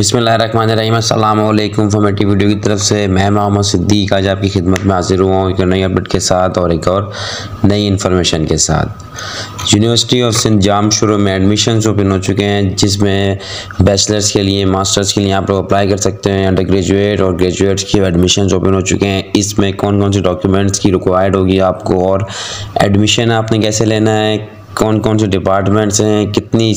वालेकुम formative video की तरफ़ से मैं मोहम्मद सिद्दीक। आज आपकी खिदमत में हाजिर हुआ हूँ एक नई अपडेट के साथ और एक और नई इन्फॉर्मेशन के साथ। यूनिवर्सिटी ऑफ़ सिंध जाम शुरू में एडमिशन ओपन हो चुके हैं, जिसमें बैचलर्स के लिए मास्टर्स के लिए आप लोग अप्लाई कर सकते हैं। अंडर ग्रेजुएट और ग्रेजुएट्स के एडमिशन ओपन हो चुके हैं। इसमें कौन कौन से डॉक्यूमेंट्स की रिक्वायर्ड होगी आपको और एडमिशन आपने कैसे लेना है? कौन कौन से डिपार्टमेंट्स हैं, कितनी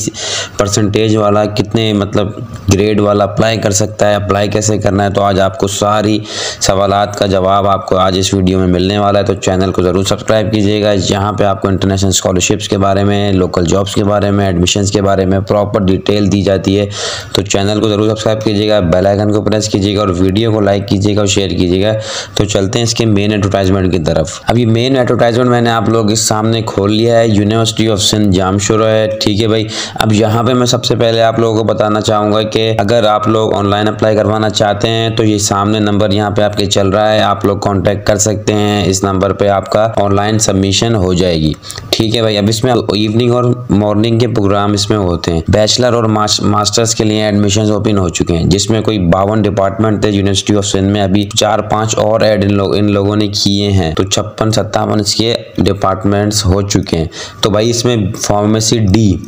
परसेंटेज वाला, कितने मतलब ग्रेड वाला अप्लाई कर सकता है अप्लाई कैसे करना है तो आज आपको सारी सवालात का जवाब आपको आज इस वीडियो में मिलने वाला है तो चैनल को ज़रूर सब्सक्राइब कीजिएगा। यहाँ पर आपको इंटरनेशनल स्कॉलरशिप्स के बारे में लोकल जॉब्स के बारे में एडमिशन्स के बारे में प्रॉपर डिटेल दी जाती है तो चैनल को ज़रूर सब्सक्राइब कीजिएगा बेलाइकन को प्रेस कीजिएगा और वीडियो को लाइक कीजिएगा और शेयर कीजिएगा। तो चलते हैं इसके मेन एडवर्टाइजमेंट की तरफ़। अभी मेन एडवर्टाइजमेंट मैंने आप लोग इस सामने खोल लिया है यूनिवर्सिटी सिंध जामशुरा है। ठीक है भाई, अब यहाँ पे मैं सबसे पहले आप लोगों को बताना चाहूँगा कि अगर आप लोग ऑनलाइन अप्लाई करवाना चाहते हैं तो ये सामने नंबर यहाँ पे आपके चल रहा है। आप लोग कॉन्टेक्ट कर सकते हैं। इस नंबर पे आपका ऑनलाइन सबमिशन हो जाएगी। ठीक है भाई अब इसमें इवनिंग और मॉर्निंग के प्रोग्राम इसमें होते हैं। बैचलर और मास्टर्स के लिए एडमिशन ओपन हो चुके हैं जिसमें कोई बावन डिपार्टमेंट थे यूनिवर्सिटी ऑफ़ सिंध में अभी चार पाँच और एड इन, लो, इन लोगों ने किए हैं। तो छप्पन सत्तावन इसके डिपार्टमेंट्स हो चुके हैं। तो भाई इसमें फार्मेसी डी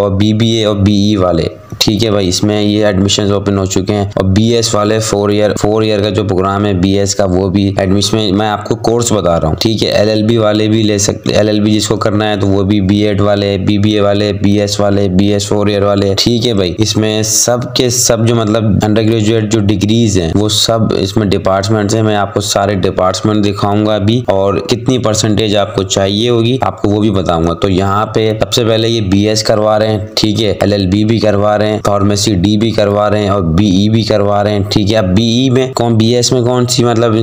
और बीबीए और बीई वाले ठीक है भाई, इसमें ये एडमिशन ओपन हो चुके हैं। और बी एस वाले फोर ईयर फोर ईयर का जो प्रोग्राम है बी एस का, वो भी एडमिशन मैं आपको कोर्स बता रहा हूँ, ठीक है? एल एल बी वाले भी ले सकते एल एल बी जिसको करना है तो वो भी बी एड वाले बी बी ए वाले बी एस वाले बी एस फोर ईयर वाले, ठीक है भाई? इसमें सब के सब जो मतलब अंडर ग्रेजुएट जो डिग्रीज हैं, वो सब इसमें डिपार्टमेंट है मैं आपको सारे डिपार्टमेंट दिखाऊँगा अभी, और कितनी परसेंटेज आपको चाहिए होगी आपको वो भी बताऊँगा। तो यहाँ पे सबसे पहले ये बी एस करवा रहे हैं, ठीक है? एल एल बी भी करवा रहे हैं। हैं फार्मेसी डी भी करवा रहे हैं और बीई e भी करवा रहे हैं, ठीक है? अब बीई e में कौन बीएस में कौन सी मतलब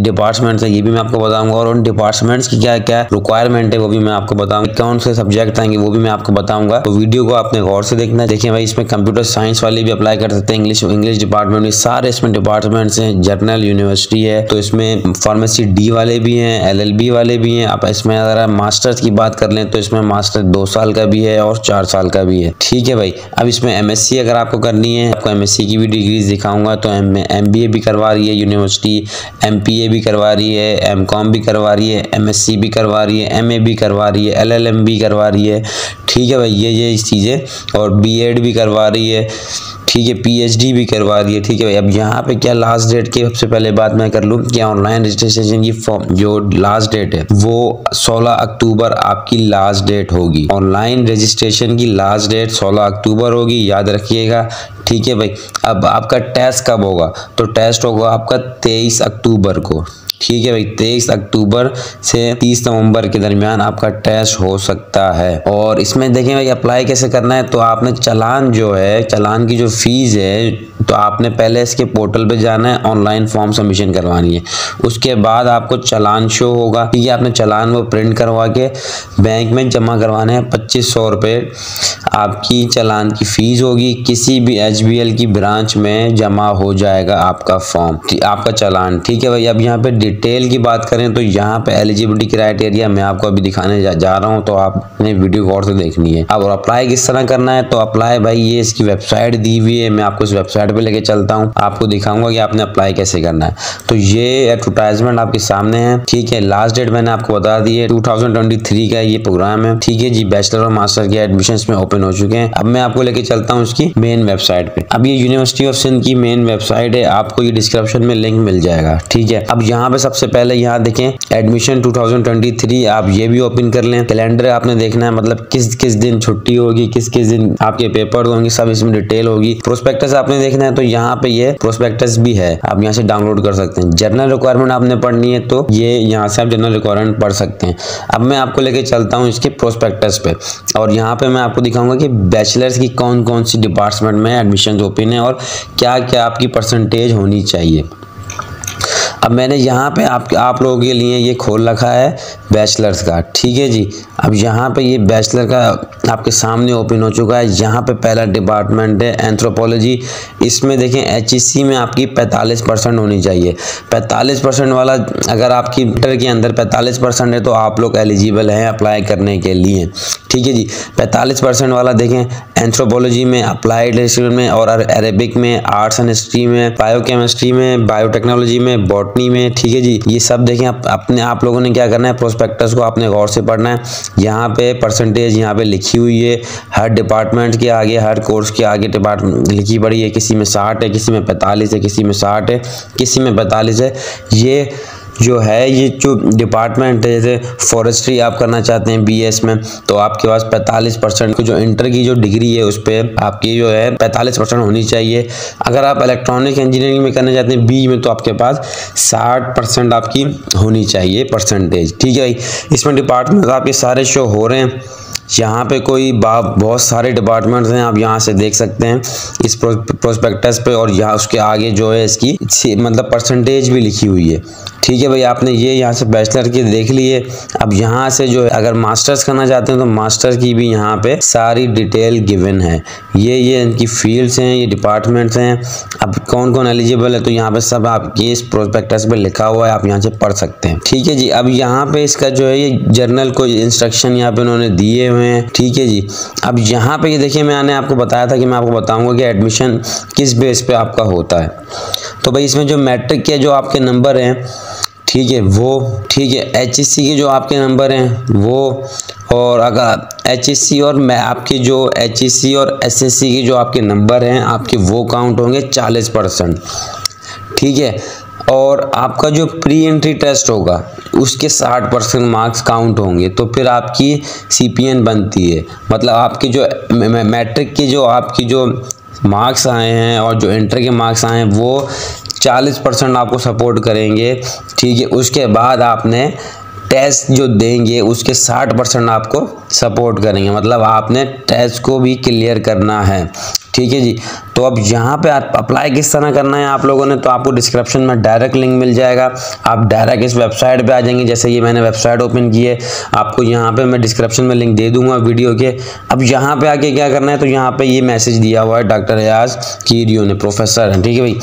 डिपार्टमेंट है, ये भी मैं आपको बताऊँगा, और उन डिपार्टमेंट्स की क्या क्या रिक्वायरमेंट है, वो भी मैं आपको बताऊँगा। कौन से सब्जेक्ट आएँगे, वो भी मैं आपको बताऊँगा। तो वीडियो को आपने गौर से देखना है। देखिए भाई, इसमें कंप्यूटर साइंस वाले भी अप्लाई कर सकते हैं इंग्लिश इंग्लिश डिपार्टमेंट में सारे इसमें डिपार्टमेंट्स हैं। जर्नल यूनिवर्सिटी है तो इसमें फार्मेसी डी वाले भी हैं एल वाले भी हैं। आप इसमें अगर मास्टर्स की बात कर लें तो इसमें मास्टर दो साल का भी है और चार साल का भी है, ठीक है भाई? अब इसमें एम एमएससी अगर आपको करनी है, आपको एमएससी की भी डिग्रीज दिखाऊँगा तो एम एमबीए भी करवा रही है यूनिवर्सिटी एमपीए भी करवा रही है एमकॉम भी करवा रही है एमएससी भी करवा रही है एमए भी करवा रही है एलएलएम भी करवा रही है। ठीक है भाई, ये ये चीज़ें और बीएड भी करवा रही है। ठीक है पीएचडी भी करवा दिए, ठीक है भाई। अब यहाँ पे क्या लास्ट डेट की सबसे पहले बात मैं कर लूँ? क्या ऑनलाइन रजिस्ट्रेशन की फॉर्म जो लास्ट डेट है, वो 16 अक्टूबर आपकी लास्ट डेट होगी। ऑनलाइन रजिस्ट्रेशन की लास्ट डेट 16 अक्टूबर होगी, याद रखिएगा। ठीक है भाई, अब आपका टेस्ट कब होगा? तो टेस्ट होगा आपका तेईस अक्टूबर को। ठीक है भाई, तेईस अक्टूबर से तीस नवंबर के दरमियान आपका टेस्ट हो सकता है। और इसमें देखें भाई अप्लाई कैसे करना है तो आपने चलान जो है, चलान की जो फ़ीस है तो आपने पहले इसके पोर्टल पे जाना है ऑनलाइन फॉर्म सबमिशन करवानी है। उसके बाद आपको चलान शो होगा। है आपने चलान वो प्रिंट करवा के बैंक में जमा करवाने हैं पच्चीस सौ रुपये आपकी चलान की फ़ीस होगी किसी भी एचबीएल की ब्रांच में जमा हो जाएगा आपका फॉर्म आपका चलान ठीक है भाई? अब यहाँ पे डिटेल की बात करें तो यहाँ पे एलिजिबिलिटी क्राइटेरिया मैं आपको अभी दिखाने जा, जा रहा हूँ तो आपने वीडियो गौर से देखनी है। अब अप्लाई किस तरह करना है? तो अप्लाई भाई ये इसकी वेबसाइट दी हुई है मैं आपको इस वेबसाइट पे लेके चलता हूँ, आपको दिखाऊँगा कि आपने अप्लाई कैसे करना है। तो ये एडवर्टाइजमेंट आपके सामने है, ठीक है? लास्ट डेट मैंने आपको बता दी है टू का ये प्रोग्राम है, ठीक है जी? बैचलर और मास्टर के एडमिशन में ओपन हो चुके हैं। अब मैं आपको लेके चलता हूँ इसकी मेन वेबसाइट पे। अब ये यूनिवर्सिटी ऑफ़ सिंध की मेन वेबसाइट है, आपको ये डिस्क्रिप्शन में लिंक मिल जाएगा, ठीक है? अब यहाँ पे सबसे पहले यहाँ देखें एडमिशन 2023 आप ये भी ओपन कर लें। कैलेंडर आपने देखना है मतलब किस किस दिन छुट्टी होगी, किस किस दिन आपके पेपर होंगे, सब इसमें डिटेल होगी। प्रोस्पेक्टस आपने देखना है तो यहाँ पे ये प्रोस्पेक्टस भी है। आप यहाँ से डाउनलोड कर सकते हैं। जनरल रिक्वायरमेंट आपने पढ़नी है तो ये यहाँ से आप जनरल रिक्वायरमेंट पढ़ सकते हैं। अब मैं आपको लेके चलता हूँ इसके प्रोस्पेक्टस पे। और यहाँ पे मैं आपको दिखाऊँगा कि बैचलर्स की कौन कौन सी डिपार्टमेंट में एडमिशन ओपन है और क्या क्या आपकी परसेंटेज होनी चाहिए। अब मैंने यहाँ पे आप आप लोगों के लिए ये खोल रखा है बैचलर्स का, ठीक है जी? अब यहाँ पे ये बैचलर का आपके सामने ओपन हो चुका है, यहाँ पे पहला डिपार्टमेंट है एंथ्रोपोलॉजी इसमें देखें एच में आपकी पैंतालीस परसेंट होनी चाहिए। पैंतालीस परसेंट वाला अगर आपकी इंटर के अंदर पैंतालीस परसेंट है तो आप लोग एलिजिबल हैं अप्लाई करने के लिए, ठीक है जी? पैंतालीस परसेंट वाला देखें एंथ्रोपोलॉजी में अप्लाइड में और अरेबिक में आर्ट्स एंड हिस्ट्री में बायोकेमिस्ट्री में बायोटेक्नोलॉजी में बॉटनी में ठीक है जी? ये सब देखें आप, अपने आप लोगों ने क्या करना है? प्रोस्पेक्टस को आपने गौर से पढ़ना है। यहाँ पे परसेंटेज यहाँ पे लिखी हुई है। हर डिपार्टमेंट के आगे हर कोर्स के आगे डिपार्टमेंट लिखी पड़ी है। किसी में साठ है किसी में पैंतालीस है किसी में साठ है किसी में पैंतालीस है। ये जो है, ये जो डिपार्टमेंट है, जैसे फॉरेस्ट्री आप करना चाहते हैं बीएस में तो आपके पास 45 परसेंट जो इंटर की जो डिग्री है, उस पर आपकी जो है 45 परसेंट होनी चाहिए। अगर आप इलेक्ट्रॉनिक इंजीनियरिंग में करना चाहते हैं बी में तो आपके पास 60 परसेंट आपकी होनी चाहिए परसेंटेज ठीक है भाई, इसमें डिपार्टमेंट आपके सारे शो हो रहे हैं। यहाँ पे कोई बहुत सारे डिपार्टमेंट्स हैं, आप यहाँ से देख सकते हैं इस प्रोस्पेक्टस पे और यहाँ उसके आगे जो है इसकी मतलब परसेंटेज भी लिखी हुई है। ठीक है भाई, आपने ये यहाँ से बैचलर की देख लिए अब यहाँ से जो है, अगर मास्टर्स करना चाहते हैं तो मास्टर की भी यहाँ पे सारी डिटेल गिवन है। ये ये इनकी फील्ड्स हैं, ये डिपार्टमेंट्स हैं। अब कौन कौन एलिजिबल है तो यहाँ पे सब आपके इस प्रोस्पेक्टस पे लिखा हुआ है, आप यहाँ से पढ़ सकते हैं। ठीक है जी, अब यहाँ पे इसका जो है, ये जर्नल को इंस्ट्रक्शन यहाँ पे उन्होंने दिए हुए हैं। ठीक है जी। अब यहाँ पे ये देखिए, मैंने आपको बताया था कि मैं आपको बताऊँगा कि एडमिशन किस बेस पे आपका होता है। तो भाई इसमें जो मैट्रिक के जो आपके नंबर हैं, ठीक है, वो, ठीक है एचएससी के जो आपके नंबर हैं, वो, और अगर एचएससी और मैं, आपके जो एच और एसएससी के जो आपके नंबर हैं, आपके वो काउंट होंगे चालीस परसेंट। ठीक है? और आपका जो प्री एंट्री टेस्ट होगा, उसके 60 परसेंट मार्क्स काउंट होंगे तो फिर आपकी सीपीएन बनती है। मतलब आपकी जो मैट्रिक की जो आपकी जो मार्क्स आए हैं और जो इंटर के मार्क्स आए हैं, वो चालीस परसेंट आपको सपोर्ट करेंगे। ठीक है, उसके बाद आपने टेस्ट जो देंगे, उसके साठ परसेंट आपको सपोर्ट करेंगे। मतलब आपने टेस्ट को भी क्लियर करना है। ठीक है जी? तो अब यहाँ पे अप्लाई किस तरह करना है आप लोगों ने तो आपको डिस्क्रिप्शन में डायरेक्ट लिंक मिल जाएगा। आप डायरेक्ट इस वेबसाइट पे आ जाएँगे, जैसे ये मैंने वेबसाइट ओपन की है। आपको यहाँ पे मैं डिस्क्रिप्शन में लिंक दे दूँगा वीडियो के। अब यहाँ पे आके क्या करना है तो यहाँ पे ये मैसेज दिया हुआ है डॉक्टर एयाज कीरियो ने प्रोफेसर हैं, ठीक है भाई?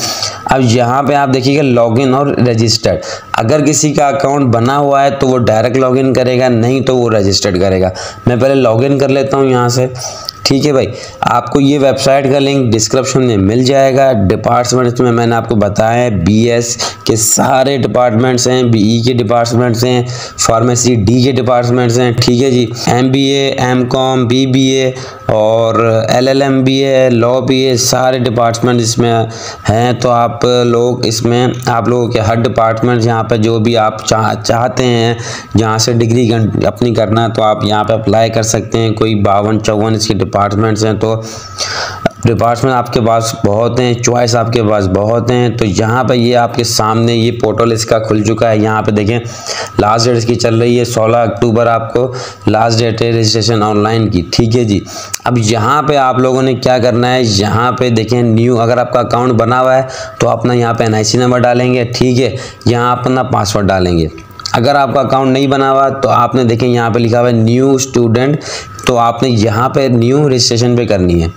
अब यहाँ पर आप देखिएगा लॉगिन और रजिस्टर्ड अगर किसी का अकाउंट बना हुआ है तो वो डायरेक्ट लॉगिन करेगा, नहीं तो वो रजिस्टर्ड करेगा। मैं पहले लॉगिन कर लेता हूँ यहाँ से। ठीक है भाई, आपको ये वेबसाइट का लिंक डिस्क्रिप्शन में मिल जाएगा। डिपार्टमेंट्स में मैंने आपको बताया है बीएस के सारे डिपार्टमेंट्स हैं बीई के डिपार्टमेंट्स हैं फार्मेसी डी के डिपार्टमेंट्स हैं, ठीक है जी? एमबीए एमकॉम बीबीए और एलएलएम भी है लॉ भी है सारे डिपार्टमेंट इसमें हैं। तो आप लोग इसमें, आप लोगों के हर डिपार्टमेंट यहाँ पर जो भी आप चाह, चाहते हैं, जहाँ से डिग्री अपनी करना तो आप यहाँ पर अप्लाई कर सकते हैं। कोई बावन, चौवन इसके डिपार्टमेंट्स हैं तो डिपार्टमेंट आपके पास बहुत हैं चॉइस आपके पास बहुत हैं तो यहाँ पे ये आपके सामने ये पोर्टल इसका खुल चुका है। यहाँ पे देखें लास्ट डेट इसकी चल रही है 16 अक्टूबर आपको लास्ट डेट है रजिस्ट्रेशन ऑनलाइन की, ठीक है जी? अब यहाँ पे आप लोगों ने क्या करना है, यहाँ पे देखें न्यू अगर आपका अकाउंट बना हुआ है तो अपना यहाँ पर एन नंबर डालेंगे, ठीक है? यहाँ अपना पासवर्ड डालेंगे। अगर आपका अकाउंट नहीं बना हुआ तो आपने देखें यहाँ पे लिखा हुआ है न्यू स्टूडेंट तो आपने यहाँ पे न्यू रजिस्ट्रेशन पे करनी है।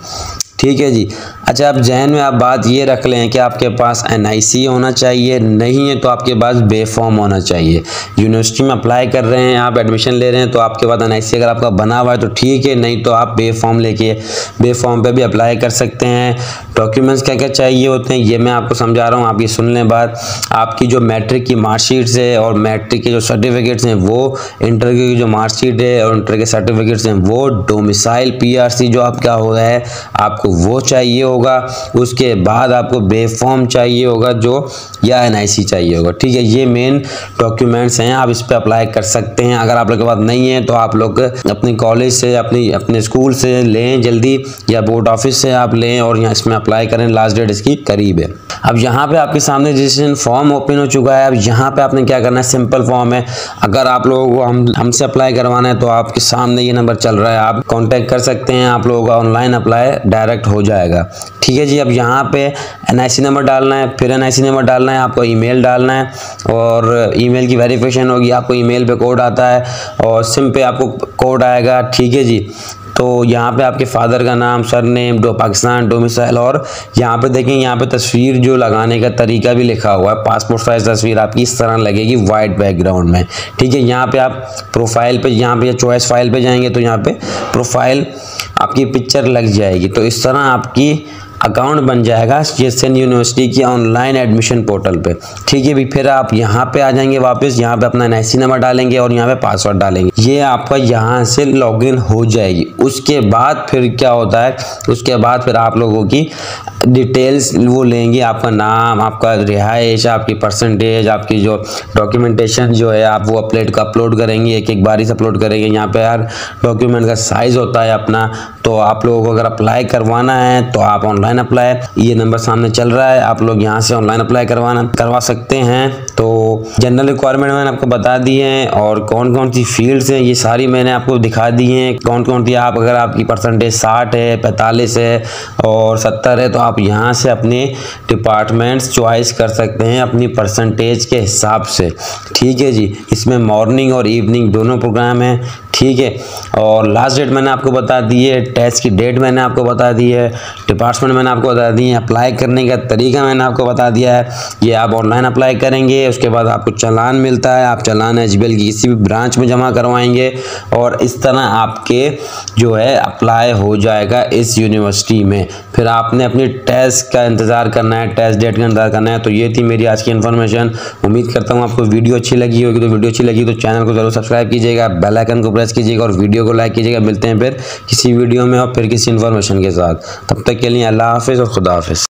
ठीक है जी। अच्छा आप जहन में आप बात ये रख लें कि आपके पास एनआईसी होना चाहिए, नहीं है तो आपके पास बे फॉर्म होना चाहिए। यूनिवर्सिटी में अप्लाई कर रहे हैं, आप एडमिशन ले रहे हैं तो आपके पास एनआईसी अगर आपका बना हुआ है तो ठीक है, नहीं तो आप बे फॉर्म लेके बे फॉर्म पे भी अप्लाई कर सकते हैं। डॉक्यूमेंट्स क्या क्या चाहिए होते हैं, ये मैं आपको समझा रहा हूँ, आप ये सुन लें बात। आपकी जो मैट्रिक की मार्कशीट्स है और मैट्रिक के जो सर्टिफिकेट्स हैं, वो इंटर की जो मार्कशीट है और इंटर के सर्टिफिकेट्स हैं, वो डोमिसाइल पीआरसी जो आपका हो है, आपको वो चाहिए होगा, उसके बाद आपको बे फॉर्म चाहिए होगा, जो या एनआईसी चाहिए होगा। ठीक है, ये मेन डॉक्यूमेंट्स हैं, आप इस पर अप्लाई कर सकते हैं। अगर आप लोग के पास नहीं है तो आप लोग अपने कॉलेज से, अपनी, अपने स्कूल से लें जल्दी, या बोर्ड ऑफ़िस से आप लें और यहाँ इसमें अप्लाई करें। लास्ट डेट इसकी करीब है। अब यहाँ पे आपके सामने रजिस्ट्रेशन फॉर्म ओपन हो चुका है। अब यहाँ पे आपने क्या करना है? सिंपल फॉर्म है। अगर आप लोगों को हम, हमसे अप्लाई करवाना है तो आपके सामने ये नंबर चल रहा है। आप कॉन्टेक्ट कर सकते हैं, आप लोगों का ऑनलाइन अप्लाई डायरेक्ट हो जाएगा। ठीक है जी, अब यहाँ पे एन नंबर डालना है, फिर एनआईसी नंबर डालना है, आपको ईमेल डालना है और ईमेल की वेरिफिकेशन होगी, आपको ईमेल पे कोड आता है और सिम पे आपको कोड आएगा। ठीक है जी तो यहाँ पे आपके फादर का नाम सर नेम डो पाकिस्तान डोमिसाइल और यहाँ पे देखें, यहाँ पे तस्वीर जो लगाने का तरीका भी लिखा हुआ है पासपोर्ट साइज़ तस्वीर आपकी इस तरह लगेगी वाइट बैकग्राउंड में। ठीक है, यहाँ पे आप प्रोफ़ाइल पे, यहाँ पे चॉइस फ़ाइल पे जाएँगे तो यहाँ पे प्रोफ़ाइल आपकी पिक्चर लग जाएगी। तो इस तरह आपकी अकाउंट बन जाएगा जैसे यूनिवर्सिटी की ऑनलाइन एडमिशन पोर्टल पे। ठीक है भी फिर आप यहाँ पे आ जाएँगे वापस। यहाँ पे अपना एन नंबर डालेंगे और यहाँ पे पासवर्ड डालेंगे। ये आपका यहाँ से लॉगिन हो जाएगी। उसके बाद फिर क्या होता है? उसके बाद फिर आप लोगों की डिटेल्स वो लेंगे, आपका नाम, आपका रिहाइश, आपकी परसेंटेज आपकी जो डॉक्यूमेंटेशन जो है, आप वो अपलेट का अपलोड करेंगे एक एक बारी से अपलोड करेंगे। यहाँ पे हर डॉक्यूमेंट का साइज़ होता है अपना। तो आप लोगों को अगर अप्लाई करवाना है तो आप ऑनलाइन अप्लाई ये नंबर सामने चल रहा है, आप लोग यहाँ से ऑनलाइन अप्लाई करवाना करवा सकते हैं। तो जनरल रिक्वायरमेंट मैंने आपको बता दी है और कौन कौन सी फील्ड्स हैं, ये सारी मैंने आपको दिखा दी हैं। कौन कौन सी आप, अगर आपकी परसेंटेज साठ है, पैंतालीस है और सत्तर है तो आप यहाँ से अपने डिपार्टमेंट्स चॉइस कर सकते हैं अपनी परसेंटेज के हिसाब से। ठीक है जी? इसमें मॉर्निंग और इवनिंग दोनों प्रोग्राम हैं। ठीक है? और लास्ट डेट मैंने आपको बता दी है टेस्ट की डेट मैंने आपको बता दी है डिपार्टमेंट मैंने आपको बता दी है अप्लाई करने का तरीका मैंने आपको बता दिया है। ये आप ऑनलाइन अप्लाई करेंगे, उसके बाद आपको चलान मिलता है, आप चलान एच की किसी भी ब्रांच में जमा करवाएँगे और इस तरह आपके जो है अप्लाई हो जाएगा इस यूनिवर्सिटी में। फिर आपने अपनी टेस्ट का इंतज़ार करना है टेस्ट डेट का इंतज़ार करना है तो ये थी मेरी आज की इन्फॉर्मेशन उम्मीद करता हूँ आपको वीडियो अच्छी लगी होगी। तो वीडियो अच्छी लगी तो चैनल को ज़रूर सब्सक्राइब कीजिएगा बेल आइकन को प्रेस कीजिएगा और वीडियो को लाइक कीजिएगा। मिलते हैं फिर किसी वीडियो में और फिर किसी इन्फॉर्मेशन के साथ। तब तक के लिए अल्लाह हाफिज़ और खुदा हाफिज़।